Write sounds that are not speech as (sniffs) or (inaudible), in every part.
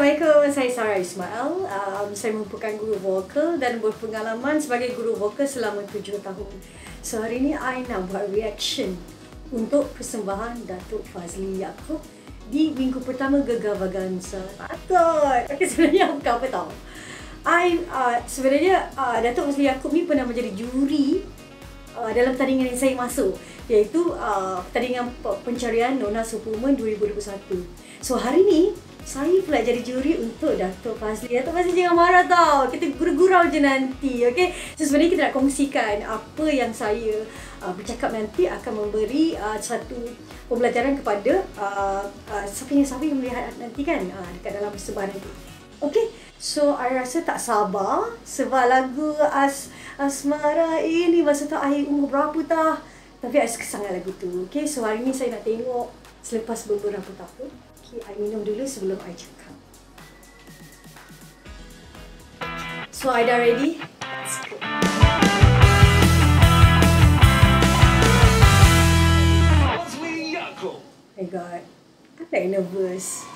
Assalamualaikum, saya Sarah Ismail. Um, saya merupakan guru vokal dan berpengalaman sebagai guru vokal selama tujuh tahun. So hari ini I nak buat reaction untuk persembahan Datuk Fazli Yaakob di minggu pertama Gegar Vaganza. Patut! Okay, sebenarnya bukan apa tau. I, uh, sebenarnya uh, Datuk Fazli Yaakob ni pernah menjadi juri uh, dalam pertandingan yang saya masuk iaitu uh, pertandingan pencarian Nona Superwoman 2021. So hari ni saya pula jadi juri untuk Dato' Fazli. Dato' Fazli jangan marah tau. Kita gurau-gurau je nanti. Okay? So sebenarnya kita nak kongsikan apa yang saya uh, bercakap nanti akan memberi uh, satu pembelajaran kepada uh, uh, siapa yang siapa yang melihat nanti kan uh, dekat dalam persembahan nanti. Okay? So, I rasa tak sabar sebab lagu As Asmara ini masa tu I umur berapa tah. Tapi suka sangat lagu tu. Okay? So, hari ni saya nak tengok selepas beberapa tahun. Okay, I minum dulu sebelum I cakap. So, I dah ready? Let's go. Oh my god. I'm like nervous.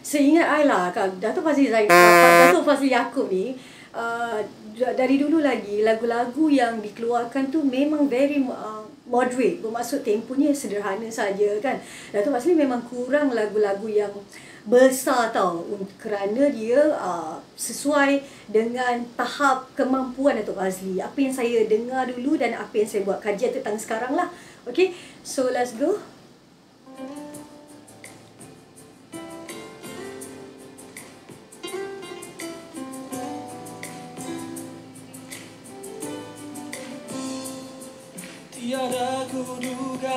Seingat I lah, Datuk Fazli Zain, Datuk Fazli Yaakob ni, uh, dari dulu lagi lagu-lagu yang dikeluarkan tu memang very uh, moderate. Bermaksud temponya sederhana saja kan. Datuk Fazli memang kurang lagu-lagu yang besar tau. Kerana dia uh, sesuai dengan tahap kemampuan Datuk Fazli. Apa yang saya dengar dulu dan apa yang saya buat kajian tentang sekarang lah. Okay so let's go duga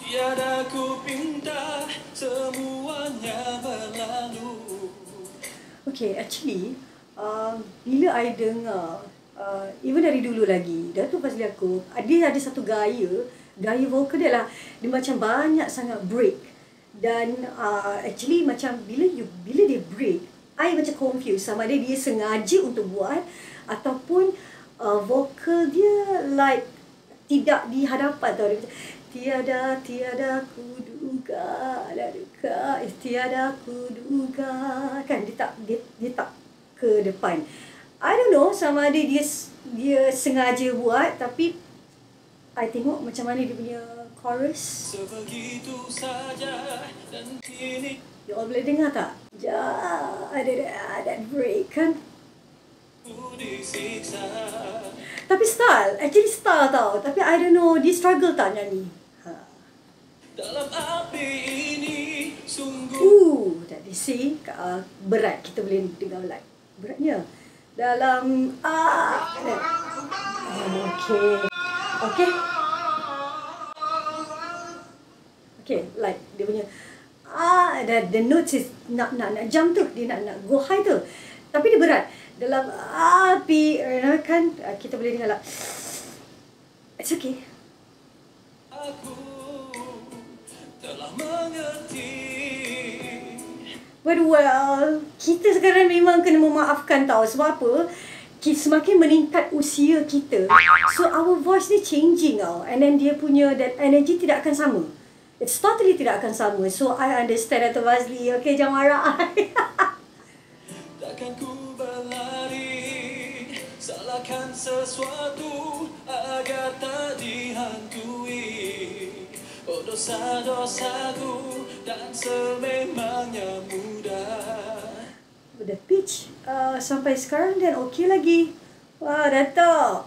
Tiada ku pinta Semuanya berlalu. Okay, actually uh, Bila I dengar uh, Even dari dulu lagi Datuk Fazli aku Dia ada satu gaya Gaya vokal dia lah. Dia macam banyak sangat break. Dan uh, actually macam Bila you bila dia break I macam confused Sama ada dia sengaja untuk buat Ataupun uh, Vokal dia like tidak di hadapan tau dia tiada tiada ku duga ada dekat eh, tiada ku duga kan dia tak dia, dia tak ke depan I don't know sama ada dia dia sengaja buat tapi I tengok macam mana dia punya chorus Sebegitu saja dan kini You all boleh dengar tak? Ja, ada ada break kan? ku disiksa Tapi style, actually style tau. Tapi I don't know, dia struggle tak nyanyi? Ha. Dalam api ini sungguh Uh, tadi see, uh, berat kita boleh dengar like. Beratnya. Dalam ah, uh, okay. Okay. Okay, like dia punya ah, the, the notes is nak nak nak jump tu, dia nak nak go high tu. Tapi dia berat. Dalam api, kan uh, kita boleh dengar lah. It's okay. aku telah mengerti But well, kita sekarang memang kena memaafkan tau. Sebab apa? Ki- Semakin meningkat usia kita. So our voice ni changing tau. And then dia punya that energy tidak akan sama. It's totally tidak akan sama. So I understand Dato' Fazli. Okay, jangan marah I. (laughs) Takkan ku berlari Salahkan sesuatu Agar tak dihantui Oh dosa-dosaku Dan sememangnya mudah The pitch uh, sampai sekarang dan okay lagi. Wah, Dato'.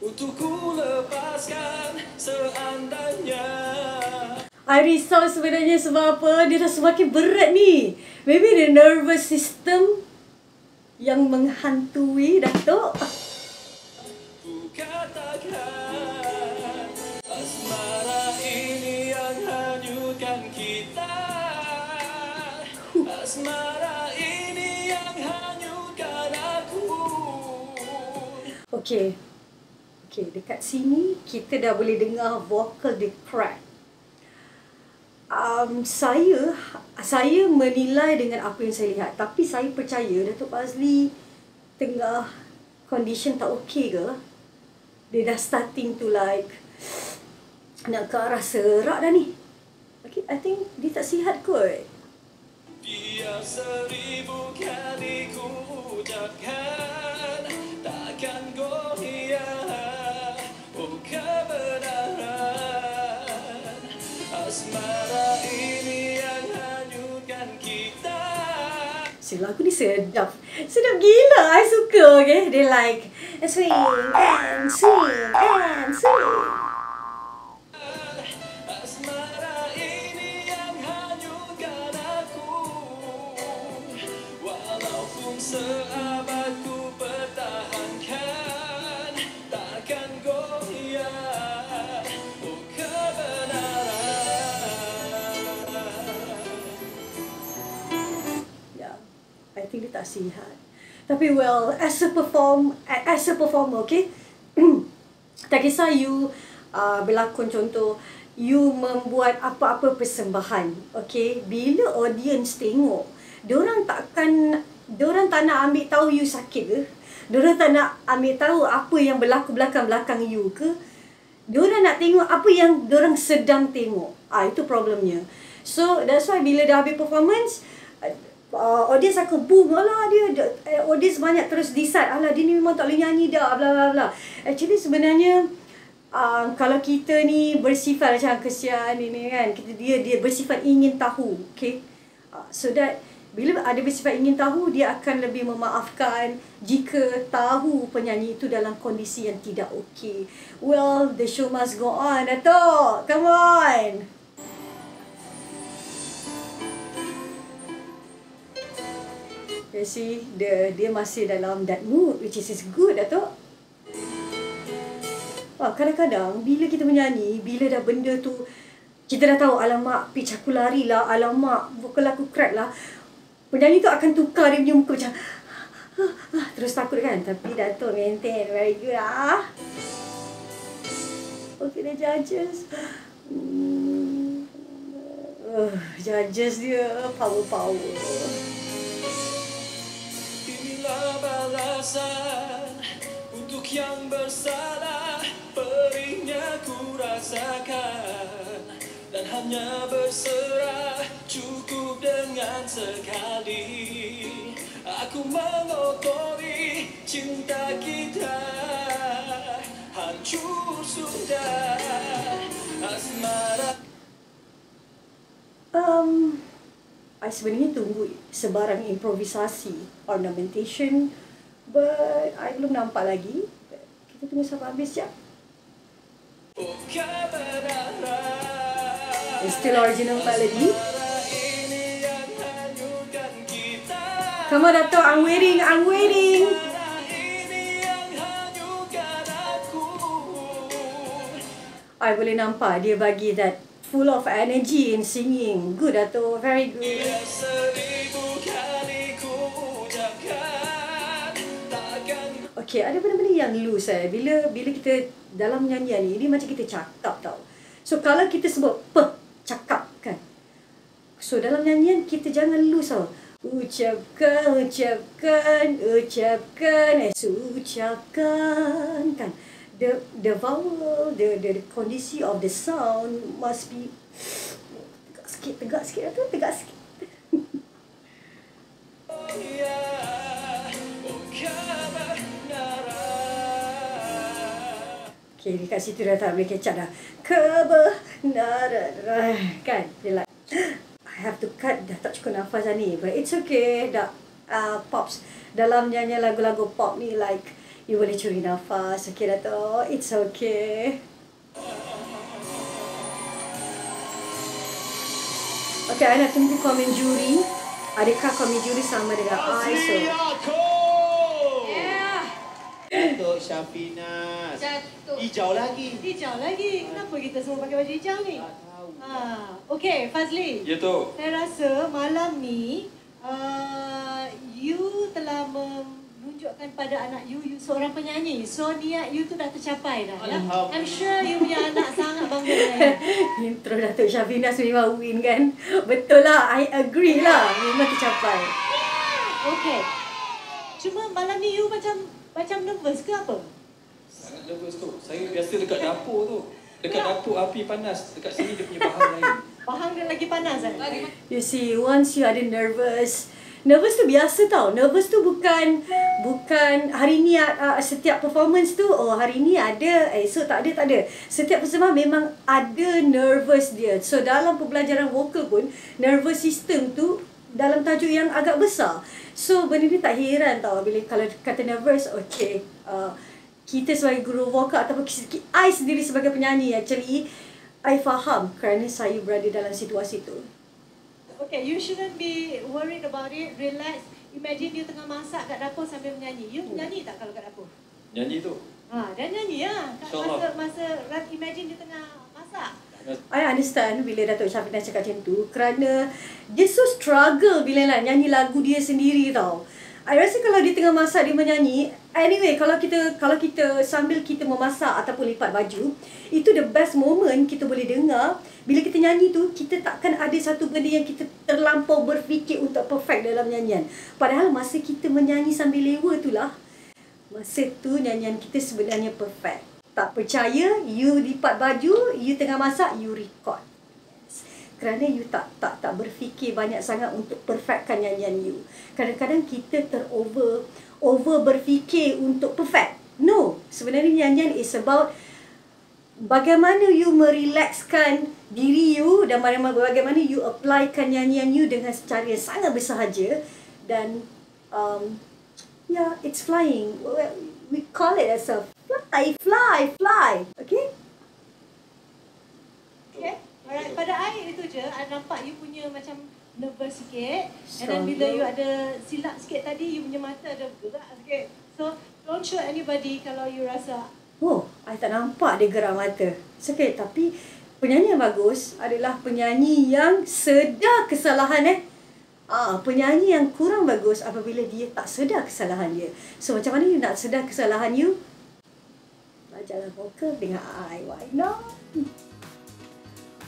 Untuk ku lepaskan Seandainya I risau sebenarnya sebab apa? Dia dah semakin berat ni. Maybe the nervous system yang menghantui Datuk. Ku katakan Asmara ini yang hanyutkan kita Asmara ini yang hanyutkan aku Okay. Okay, dekat sini kita dah boleh dengar vocal dia crack. Um, saya saya menilai dengan apa yang saya lihat. Tapi saya percaya Datuk Fazli tengah condition tak okey ke. dia dah starting to like nak ke arah serak dah ni. Okay, I think dia tak sihat kot. Biar Lagu ni sedap. Sedap gila. I suka okay. Dia like swing and swing and swing. Think dia tak sihat. Tapi well, as a perform as a performer, okay? (clears throat) tak kisah you uh, berlakon contoh you membuat apa-apa persembahan, okay? Bila audience tengok, diorang takkan diorang tak nak ambil tahu you sakit ke? Diorang tak nak ambil tahu apa yang berlaku belakang-belakang you ke? Diorang nak tengok apa yang diorang sedang tengok. Ah itu problemnya. So that's why bila dah habis performance uh, audience akan boom. Alah dia, eh, audience banyak terus decide. Alah dia ni memang tak boleh nyanyi dah bla bla bla. Actually sebenarnya uh, kalau kita ni bersifat macam kesian ini kan kita dia dia bersifat ingin tahu okay? Uh, so that bila ada bersifat ingin tahu dia akan lebih memaafkan jika tahu penyanyi itu dalam kondisi yang tidak okey well the show must go on Dato' come on You see, dia dia masih dalam that mood which is is good Dato'. Wah, kadang-kadang bila kita menyanyi, bila dah benda tu kita dah tahu alamak pitch aku lari lah, alamak vokal aku crack lah. Penyanyi tu akan tukar dia punya muka macam (laughs) terus takut kan. Tapi Dato' maintain very good ah. Okay, the judges. Hmm. Uh, judges dia power-power. Untuk yang bersalah. Perihnya ku rasakan Dan hanya berserah. Cukup dengan sekali. Aku mengotori cinta kita. Hancur sudah asmara. Um, I sebenarnya tunggu sebarang improvisasi, ornamentation, but I belum nampak lagi. Kita tunggu sampai habis kebenaran It's still original melody. on, Dato', I'm waiting, I'm waiting. I boleh nampak dia bagi that full of energy in singing. Good, Dato', very good. Okay, ada benda-benda yang loose eh. Bila bila kita dalam nyanyian ni, ini macam kita cakap tau. So, kalau kita sebut pe, cakap kan. So, dalam nyanyian kita jangan loose tau. Ucapkan, ucapkan, ucapkan, eh, ucapkan kan. The the vowel, the, the the kondisi of the sound must be (sniffs) tegak sikit, tegak sikit tegak sikit. Okay, dekat situ dah tak boleh kecap dah. Kebenaran. Kan? Dia like, (gasps) I have to cut. Dah tak cukup nafas dah ni. But it's okay. Dah uh, pops. Dalam nyanyi lagu-lagu pop ni like, you boleh curi nafas. Okay dah tu. It's okay. Okay, I nak tunggu komen juri. Adakah komen juri sama dengan I? So, Syafina. Jatuh. Hijau lagi. Hijau lagi. Kenapa kita semua pakai baju hijau ni? Tak tahu. Ha. Okey, Fazli. Ya tu Saya rasa malam ni uh, you telah menunjukkan pada anak you, you seorang penyanyi. So niat you tu dah tercapai dah. Ya? I'm sure you punya anak sangat bangga dengan you. (laughs) intro Datuk Syafina memang win kan? Betul lah. I agree lah. Memang tercapai. Okey. Cuma malam ni you macam macam nervous ke apa? Sangat nervous tu. Saya biasa dekat dapur tu. Dekat dapur api panas. Dekat sini dia punya bahan lain. Bahang dia lagi panas kan? You see, once you ada nervous, nervous tu biasa tau. Nervous tu bukan bukan hari ni uh, setiap performance tu oh hari ni ada eh so tak ada tak ada. Setiap persembahan memang ada nervous dia. So dalam pembelajaran vokal pun nervous system tu dalam tajuk yang agak besar. So benda ni tak heran tau bila kalau kata nervous okay uh, kita sebagai guru vokal ataupun I sendiri sebagai penyanyi actually I faham kerana saya berada dalam situasi tu. Okay, you shouldn't be worried about it. Relax. Imagine you tengah masak kat dapur sambil menyanyi. You nyanyi tak kalau kat dapur? Nyanyi tu. Ha, dan nyanyi ya. Kat masa masa imagine you tengah masak. I understand bila Datuk Syafina cakap macam tu kerana dia so struggle bila nak nyanyi lagu dia sendiri tau. I rasa kalau dia tengah masak dia menyanyi, anyway kalau kita kalau kita sambil kita memasak ataupun lipat baju, itu the best moment kita boleh dengar bila kita nyanyi tu kita takkan ada satu benda yang kita terlampau berfikir untuk perfect dalam nyanyian. Padahal masa kita menyanyi sambil lewa tu lah Masa tu nyanyian kita sebenarnya perfect. Tak percaya, you lipat baju, you tengah masak, you record. Kerana you tak tak tak berfikir banyak sangat untuk perfectkan nyanyian you. Kadang-kadang kita terover over berfikir untuk perfect. No, sebenarnya nyanyian is about bagaimana you merelaxkan diri you dan bagaimana bagaimana you applykan nyanyian you dengan secara yang sangat bersahaja dan um, yeah, it's flying. We call it as a fly, fly, fly. Okay? Okay? Alright, pada I itu je. I nampak you punya macam nervous sikit. And then bila you ada silap sikit tadi, you punya mata ada gerak sikit. So, don't show anybody kalau you rasa Oh, I tak nampak dia gerak mata. Sekali tapi penyanyi yang bagus adalah penyanyi yang sedar kesalahan eh. Ah, penyanyi yang kurang bagus apabila dia tak sedar kesalahan dia. So macam mana you nak sedar kesalahan you? Belajarlah vokal dengan I. Why not?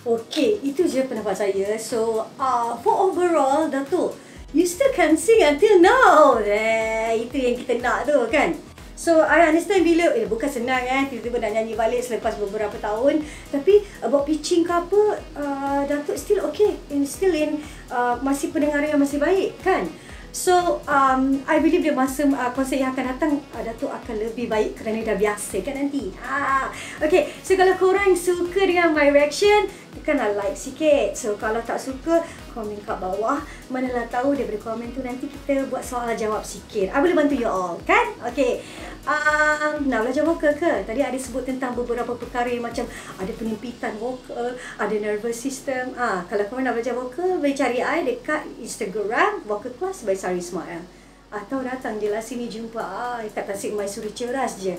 Okay, itu je pendapat saya. So, uh, for overall, Datuk, you still can sing until now. Eh, itu yang kita nak tu kan. So, I understand bila, eh bukan senang eh, tiba-tiba nak nyanyi balik selepas beberapa tahun. Tapi, about pitching ke apa, uh, Datuk still okay. And still in, uh, masih pendengaran yang masih baik kan. So, um, I believe dia masa uh, konsert yang akan datang, uh, Datuk akan lebih baik kerana dah biasa kan nanti. Ha. Okay, so kalau korang suka dengan my reaction, tekanlah like sikit. So, kalau tak suka, komen kat bawah. Manalah tahu daripada komen tu nanti kita buat soal jawab sikit. I boleh bantu you all, kan? Okay. Um, nak belajar vokal ke? Tadi ada sebut tentang beberapa perkara yang macam ada penyempitan vokal, ada nervous system. Ah, kalau korang nak belajar vokal, boleh cari I dekat Instagram Vocal Class by Sari Ismail. Atau datang je lah sini jumpa I kat Tasik Maisuri Ceras je.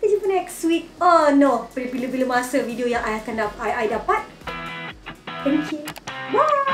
Kita jumpa next week. Oh no, bila-bila masa video yang I akan I, I dapat. Thank you. Bye.